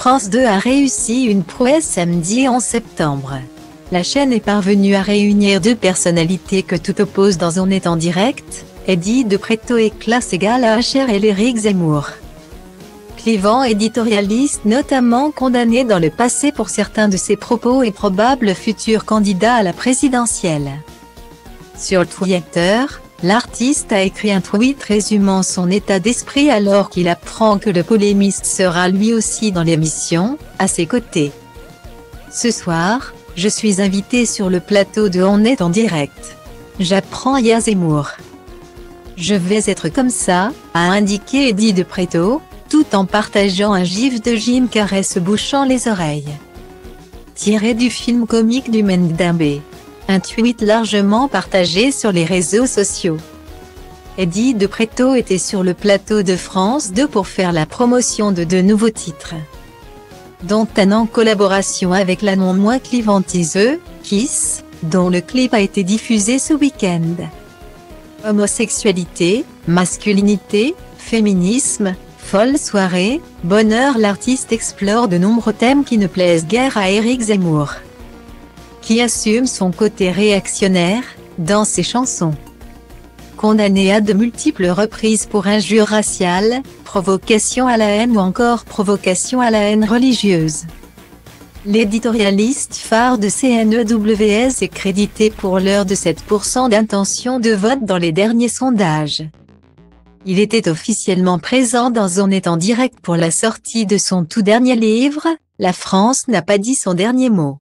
France 2 a réussi une prouesse samedi en septembre. La chaîne est parvenue à réunir deux personnalités que tout oppose dans On est en direct, Eddie de Preto et classe égale à HR et l'Éric Zemmour. Clivant éditorialiste notamment condamné dans le passé pour certains de ses propos et probable futur candidat à la présidentielle. Sur Twitter, l'artiste a écrit un tweet résumant son état d'esprit alors qu'il apprend que le polémiste sera lui aussi dans l'émission, à ses côtés. Ce soir, je suis invité sur le plateau de On est en direct. J'apprends Yazemmour. Je vais être comme ça, a indiqué Eddie de Preto, tout en partageant un gif de Jim Carrey se bouchant les oreilles. Tiré du film comique du Mendembe un tweet largement partagé sur les réseaux sociaux. Eddie de Preto était sur le plateau de France 2 pour faire la promotion de deux nouveaux titres. Dont un en collaboration avec la non moins clivante Kiss, dont le clip a été diffusé ce week-end. Homosexualité, masculinité, féminisme, folle soirée, bonheur L'artiste explore de nombreux thèmes qui ne plaisent guère à Eric Zemmour qui assume son côté réactionnaire, dans ses chansons. Condamné à de multiples reprises pour injures raciales, provocation à la haine ou encore provocation à la haine religieuse. L'éditorialiste phare de CNEWS est crédité pour l'heure de 7% d'intention de vote dans les derniers sondages. Il était officiellement présent dans On est en direct pour la sortie de son tout dernier livre, La France n'a pas dit son dernier mot.